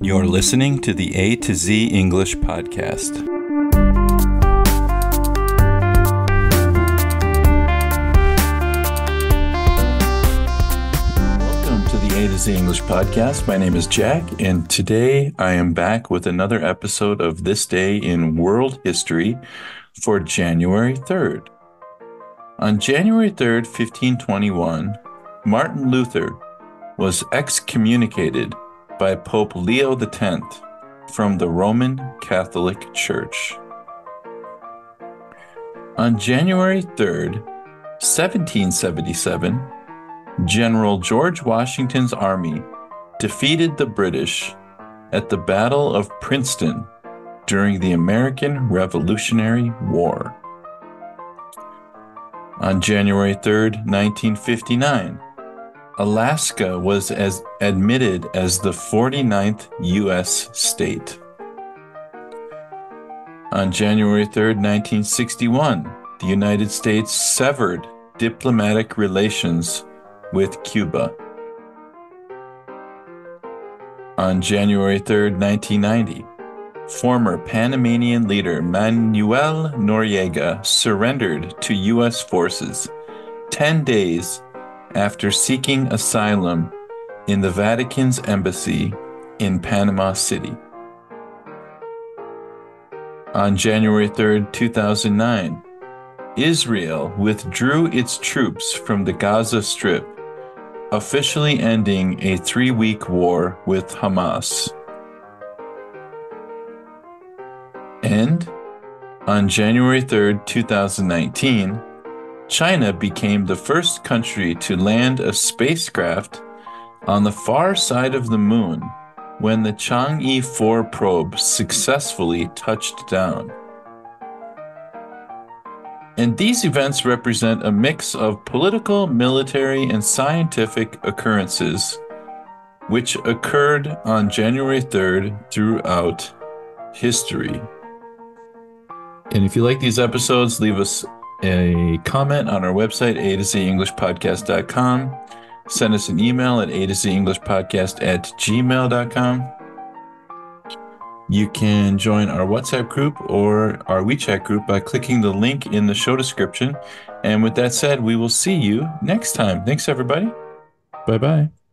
You're listening to the A to Z English Podcast. Welcome to the A to Z English Podcast. My name is Jack, and today I am back with another episode of This Day in World History for January 3rd. On January 3rd, 1521, Martin Luther was excommunicated by Pope Leo X from the Roman Catholic Church. On January 3, 1777, General George Washington's army defeated the British at the Battle of Princeton during the American Revolutionary War. On January 3, 1959, Alaska was as admitted as the 49th U.S. state. On January 3, 1961, the United States severed diplomatic relations with Cuba. On January 3, 1990, former Panamanian leader Manuel Noriega surrendered to U.S. forces 10 days after seeking asylum in the Vatican's embassy in Panama City. On January 3, 2009, Israel withdrew its troops from the Gaza Strip, officially ending a three week war with Hamas. And on January 3, 2019, China became the first country to land a spacecraft on the far side of the moon when the Chang'e 4 probe successfully touched down. And these events represent a mix of political, military, and scientific occurrences which occurred on January 3rd throughout history. And if you like these episodes, leave us a comment on our website, a to z englishpodcast.com. Send us an email at a to z English podcast at gmail.com. You can join our WhatsApp group or our WeChat group by clicking the link in the show description. And with that said, we will see you next time. Thanks, everybody. Bye bye.